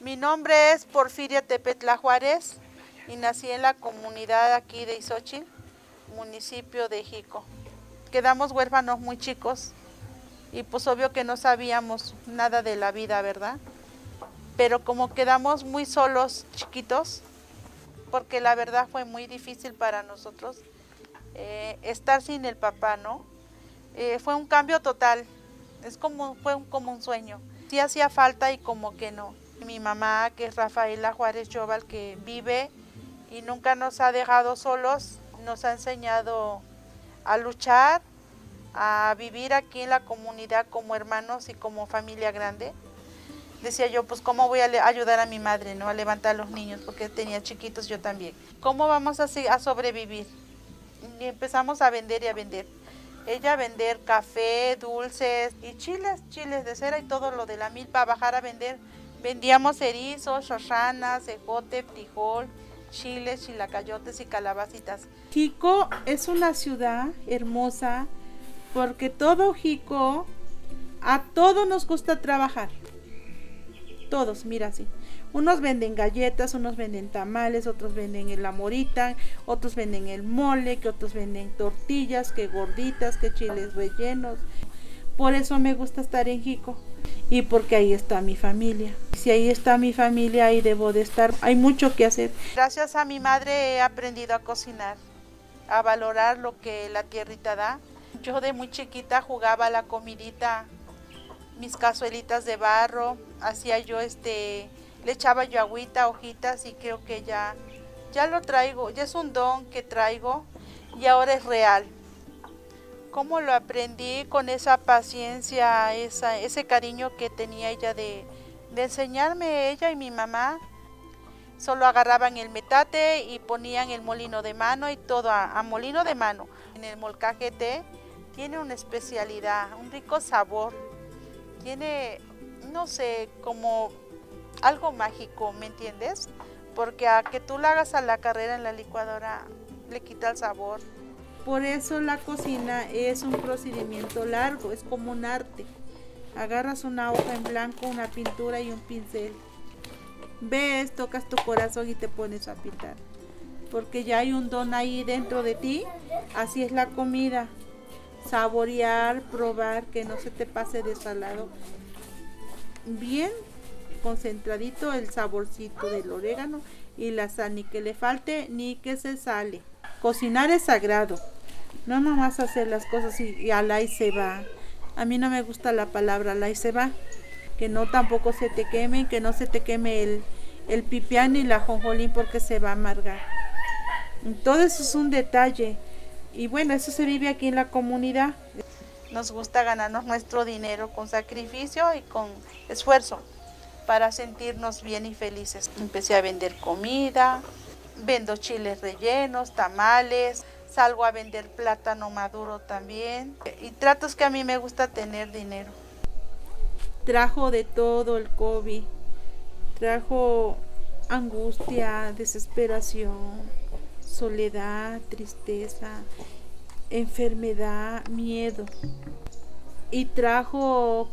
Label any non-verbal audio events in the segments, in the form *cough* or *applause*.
Mi nombre es Porfiria Tepetla Juárez y nací en la comunidad aquí de Isochil, municipio de Jico. Quedamos huérfanos muy chicos y pues obvio que no sabíamos nada de la vida, ¿verdad? Pero como quedamos muy solos, chiquitos, porque la verdad fue muy difícil para nosotros eh, estar sin el papá, ¿no? Eh, fue un cambio total, es como, fue como un sueño. Sí hacía falta y como que no. Mi mamá, que es Rafaela Juárez Joval, que vive y nunca nos ha dejado solos, nos ha enseñado a luchar, a vivir aquí en la comunidad como hermanos y como familia grande. Decía yo, pues cómo voy a ayudar a mi madre, ¿no? A levantar a los niños, porque tenía chiquitos yo también. ¿Cómo vamos a, a sobrevivir? Y empezamos a vender y a vender. Ella a vender café, dulces y chiles, chiles de cera y todo lo de la milpa, a bajar a vender. Vendíamos erizos, shoshanas, ejote, frijol, chiles, chilacayotes y calabacitas. Jico es una ciudad hermosa porque todo Jico, a todos nos gusta trabajar. Todos, mira así. Unos venden galletas, unos venden tamales, otros venden el amorita, otros venden el mole, que otros venden tortillas, que gorditas, que chiles rellenos. Por eso me gusta estar en Jico y porque ahí está mi familia. Si ahí está mi familia, ahí debo de estar. Hay mucho que hacer. Gracias a mi madre he aprendido a cocinar, a valorar lo que la tierrita da. Yo de muy chiquita jugaba la comidita, mis cazuelitas de barro, hacía yo este, le echaba yo agüita, hojitas y creo que ya, ya lo traigo, ya es un don que traigo y ahora es real. ¿Cómo lo aprendí con esa paciencia, esa, ese cariño que tenía ella de, de enseñarme ella y mi mamá? Solo agarraban el metate y ponían el molino de mano y todo a, molino de mano. En el molcajete tiene una especialidad, un rico sabor. Tiene, no sé, como algo mágico, ¿me entiendes? Porque a que tú la hagas a la carrera en la licuadora le quita el sabor. Por eso la cocina es un procedimiento largo, es como un arte. Agarras una hoja en blanco, una pintura y un pincel. Ves, tocas tu corazón y te pones a pintar. Porque ya hay un don ahí dentro de ti. Así es la comida. Saborear, probar, que no se te pase de salado. Bien concentradito el saborcito del orégano y la sal, ni que le falte ni que se sale. Cocinar es sagrado. No nomás hacer las cosas y, al ahí se va. A mí no me gusta la palabra al ahí se va. Que no tampoco se te queme, que no se te queme el, el pipián y la jonjolín porque se va a amargar. Todo eso es un detalle. Y bueno, eso se vive aquí en la comunidad. Nos gusta ganarnos nuestro dinero con sacrificio y con esfuerzo para sentirnos bien y felices. Empecé a vender comida, vendo chiles rellenos, tamales, salgo a vender plátano maduro también. Y tratos que a mí me gusta tener dinero. Trajo de todo el COVID. Trajo angustia, desesperación, soledad, tristeza, enfermedad, miedo. Y trajo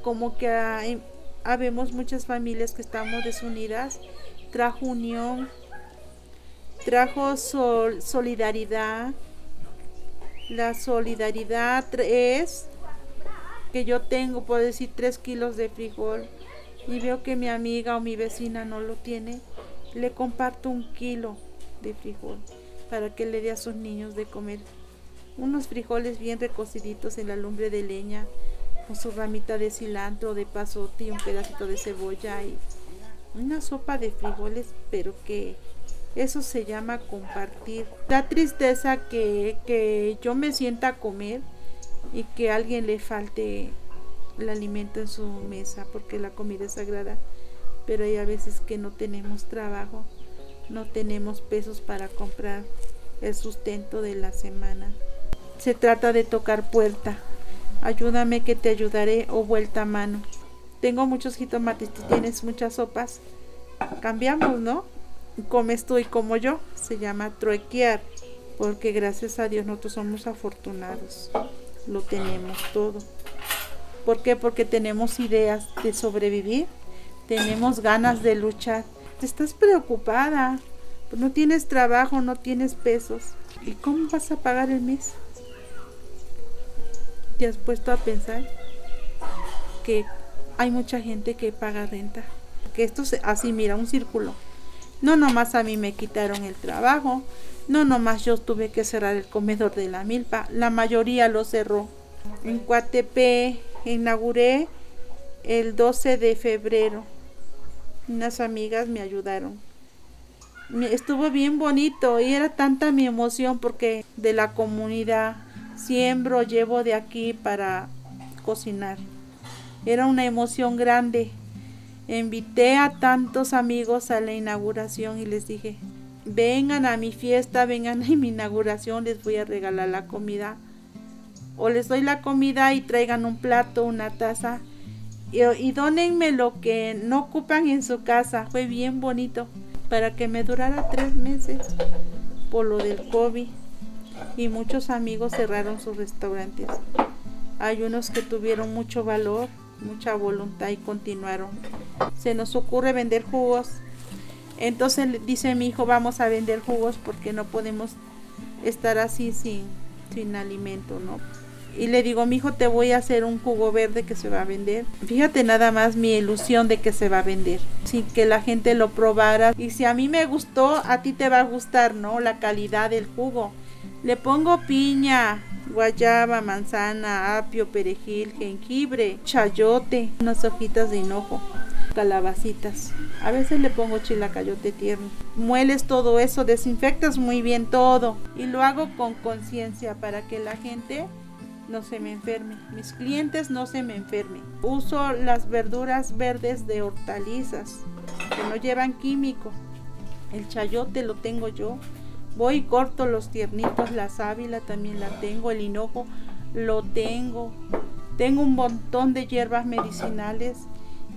como que habemos muchas familias que estamos desunidas. Trajo unión, trajo solidaridad. La solidaridad es que yo tengo, puedo decir, tres kilos de frijol y veo que mi amiga o mi vecina no lo tiene, le comparto un kilo de frijol para que le dé a sus niños de comer. Unos frijoles bien recociditos en la lumbre de leña, con su ramita de cilantro, de pasote y un pedacito de cebolla y una sopa de frijoles, pero que eso se llama compartir. Da tristeza que, que yo me sienta a comer y que a alguien le falte el alimento en su mesa porque la comida es sagrada, pero hay a veces que no tenemos trabajo, no tenemos pesos para comprar el sustento de la semana. Se trata de tocar puerta. Ayúdame que te ayudaré o vuelta a mano. Tengo muchos jitomates, tienes muchas sopas. Cambiamos, ¿no? Comes tú y como yo. Se llama truequear. Porque gracias a Dios nosotros somos afortunados. Lo tenemos todo. ¿Por qué? Porque tenemos ideas de sobrevivir, tenemos ganas de luchar. Estás preocupada, no tienes trabajo, no tienes pesos. ¿Y cómo vas a pagar el mes? ¿Te has puesto a pensar que hay mucha gente que paga renta? Que esto es así, mira, un círculo. No nomás a mí me quitaron el trabajo, no nomás yo tuve que cerrar el comedor de la milpa, la mayoría lo cerró. En Coatepe inauguré el 12 de febrero. Unas amigas me ayudaron. Estuvo bien bonito y era tanta mi emoción porque de la comunidad siembro, llevo de aquí para cocinar. Era una emoción grande. Invité a tantos amigos a la inauguración y les dije, vengan a mi fiesta, vengan a mi inauguración, les voy a regalar la comida. O les doy la comida y traigan un plato, una taza. Y, donenme lo que no ocupan en su casa. Fue bien bonito. Para que me durara tres meses por lo del COVID. Y muchos amigos cerraron sus restaurantes. Hay unos que tuvieron mucho valor, mucha voluntad y continuaron. Se nos ocurre vender jugos entonces dice mi hijo, vamos a vender jugos porque no podemos estar así sin, sin alimento, ¿no? Y le digo, mi hijo, te voy a hacer un jugo verde que se va a vender. Fíjate nada más mi ilusión de que se va a vender. Sin que la gente lo probara. Y si a mí me gustó, a ti te va a gustar, ¿no? La calidad del jugo. Le pongo piña, guayaba, manzana, apio, perejil, jengibre, chayote, unas hojitas de hinojo calabacitas. A veces le pongo chilacayote tierno. Mueles todo eso, desinfectas muy bien todo y lo hago con conciencia para que la gente no se me enferme, mis clientes no se me enfermen. Uso las verduras verdes de hortalizas que no llevan químico. El chayote lo tengo yo. Voy y corto los tiernitos, la sábila también la tengo, el hinojo lo tengo. Tengo un montón de hierbas medicinales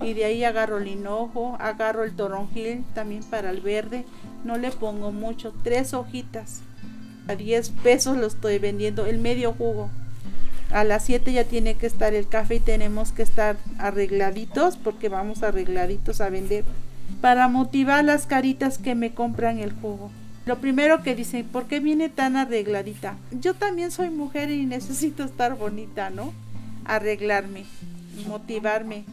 y de ahí agarro el hinojo, agarro el toronjil también para el verde, no le pongo mucho, tres hojitas, a 10 pesos lo estoy vendiendo, el medio jugo. A las 7 ya tiene que estar el café y tenemos que estar arregladitos porque vamos arregladitos a vender para motivar las caritas que me compran el jugo. Lo primero que dicen, ¿por qué viene tan arregladita? Yo también soy mujer y necesito estar bonita, ¿no? Arreglarme, motivarme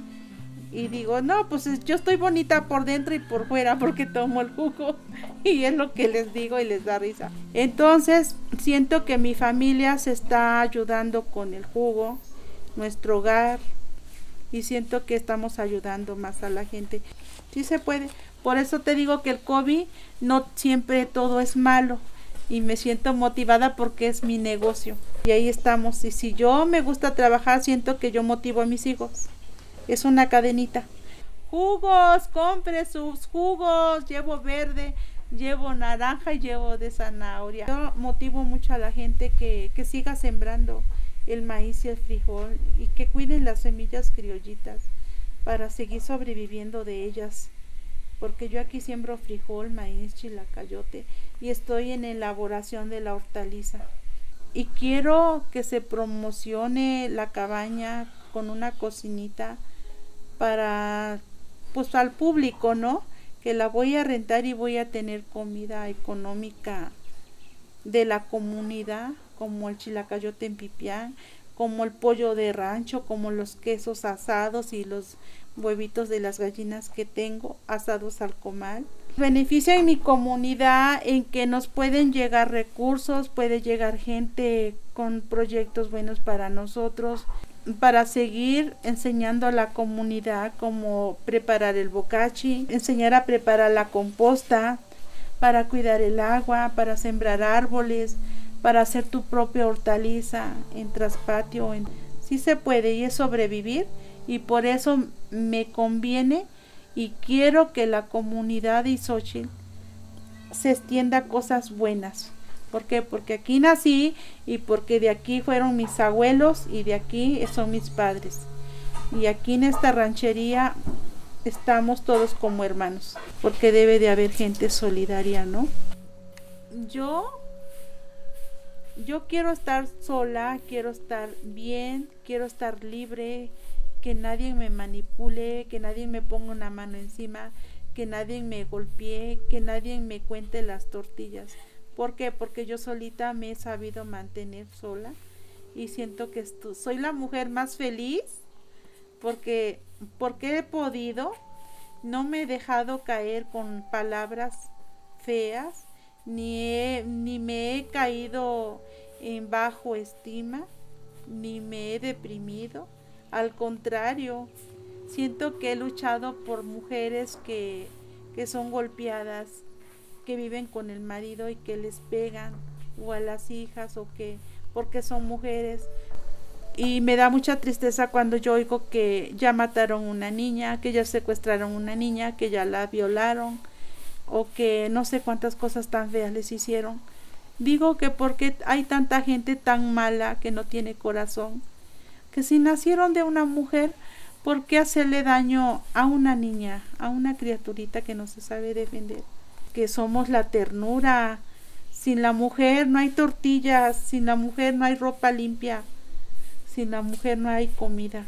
y digo, no, pues yo estoy bonita por dentro y por fuera porque tomo el jugo *laughs* y es lo que les digo y les da risa. Entonces siento que mi familia se está ayudando con el jugo, nuestro hogar y siento que estamos ayudando más a la gente. Sí se puede. Por eso te digo que el COVID no siempre todo es malo y me siento motivada porque es mi negocio. Y ahí estamos. Y si yo me gusta trabajar, siento que yo motivo a mis hijos. Es una cadenita. Jugos, compre sus jugos. Llevo verde, llevo naranja y llevo de zanahoria. Yo motivo mucho a la gente que, que siga sembrando el maíz y el frijol y que cuiden las semillas criollitas para seguir sobreviviendo de ellas. Porque yo aquí siembro frijol, maíz, chilacayote y estoy en elaboración de la hortaliza. Y quiero que se promocione la cabaña con una cocinita para pues al público, ¿no? Que la voy a rentar y voy a tener comida económica de la comunidad, como el chilacayote en pipián, como el pollo de rancho, como los quesos asados y los huevitos de las gallinas que tengo asados al comal. Beneficia en mi comunidad en que nos pueden llegar recursos, puede llegar gente con proyectos buenos para nosotros para seguir enseñando a la comunidad cómo preparar el bocachi, enseñar a preparar la composta, para cuidar el agua, para sembrar árboles, para hacer tu propia hortaliza en traspatio. En... Sí se puede y es sobrevivir y por eso me conviene y quiero que la comunidad de Isochil se extienda cosas buenas. ¿Por qué? Porque aquí nací y porque de aquí fueron mis abuelos y de aquí son mis padres. Y aquí en esta ranchería estamos todos como hermanos, porque debe de haber gente solidaria, ¿no? Yo yo quiero estar sola, quiero estar bien, quiero estar libre, que nadie me manipule, que nadie me ponga una mano encima, que nadie me golpee, que nadie me cuente las tortillas. ¿Por qué? Porque yo solita me he sabido mantener sola y siento que soy la mujer más feliz porque porque he podido no me he dejado caer con palabras feas ni ni me he caído en bajo estima ni me he deprimido al contrario siento que he luchado por mujeres que, que son golpeadas que viven con el marido y que les pegan o a las hijas o que porque son mujeres y me da mucha tristeza cuando yo oigo que ya mataron una niña, que ya secuestraron una niña, que ya la violaron o que no sé cuántas cosas tan feas les hicieron. Digo que porque hay tanta gente tan mala que no tiene corazón, que si nacieron de una mujer, ¿por qué hacerle daño a una niña, a una criaturita que no se sabe defender? Que somos la ternura. Sin la mujer no hay tortillas, sin la mujer no hay ropa limpia, sin la mujer no hay comida,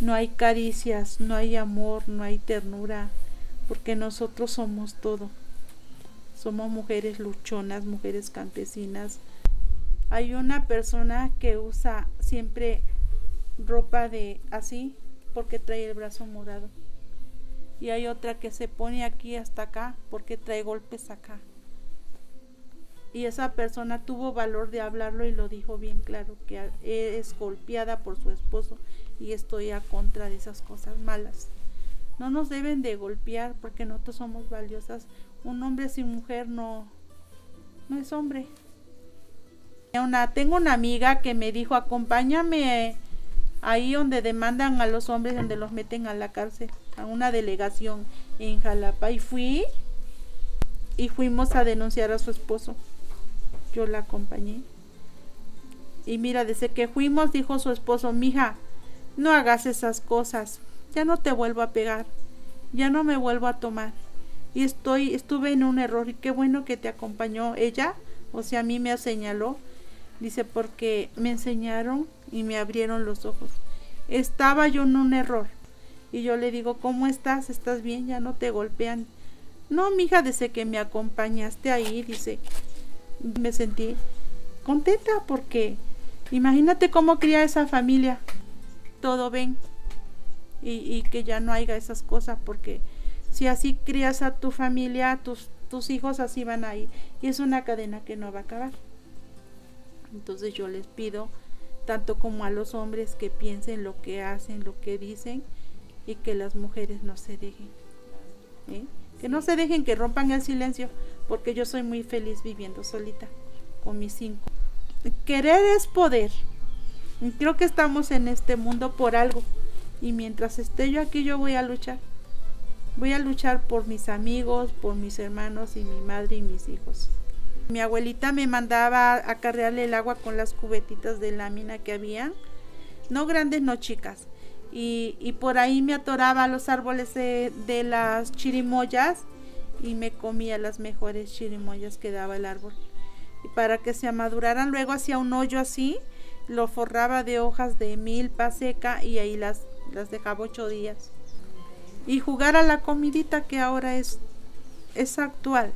no hay caricias, no hay amor, no hay ternura, porque nosotros somos todo. Somos mujeres luchonas, mujeres campesinas. Hay una persona que usa siempre ropa de así porque trae el brazo morado. Y hay otra que se pone aquí hasta acá porque trae golpes acá y esa persona tuvo valor de hablarlo y lo dijo bien claro, que es golpeada por su esposo y estoy a contra de esas cosas malas. No nos deben de golpear porque nosotros somos valiosas. Un hombre sin mujer no, no es hombre. Una, tengo una amiga que me dijo, acompáñame ahí donde demandan a los hombres, donde los meten a la cárcel, a una delegación en Jalapa. Y fui y fuimos a denunciar a su esposo yo la acompañé. Y mira, desde que fuimos, dijo su esposo, mija, no hagas esas cosas, ya no te vuelvo a pegar, ya no me vuelvo a tomar. Y estoy, estuve en un error y qué bueno que te acompañó ella, o sea, a mí me señaló, dice, porque me enseñaron y me abrieron los ojos. Estaba yo en un error. Y yo le digo, ¿cómo estás? ¿Estás bien? Ya no te golpean. No, mija, desde que me acompañaste ahí, dice, me sentí contenta porque imagínate cómo cría esa familia. Todo ven y, que ya no haya esas cosas porque si así crías a tu familia, tus, tus hijos así van a ir. Y es una cadena que no va a acabar. Entonces yo les pido, tanto como a los hombres, que piensen lo que hacen, lo que dicen y que las mujeres no se dejen. ¿eh? Que no se dejen que rompan el silencio porque yo soy muy feliz viviendo solita con mis cinco. Querer es poder. creo que estamos en este mundo por algo. Y mientras esté yo aquí, yo voy a luchar. Voy a luchar por mis amigos, por mis hermanos y mi madre y mis hijos. Mi abuelita me mandaba a carrearle el agua con las cubetitas de lámina que había. No grandes, no chicas. Y, por ahí me atoraba los árboles de, de las chirimoyas y me comía las mejores chirimoyas que daba el árbol. Y para que se amaduraran, luego hacía un hoyo así, lo forraba de hojas de milpa seca y ahí las, las dejaba ocho días. Y jugar a la comidita que ahora es, es actual.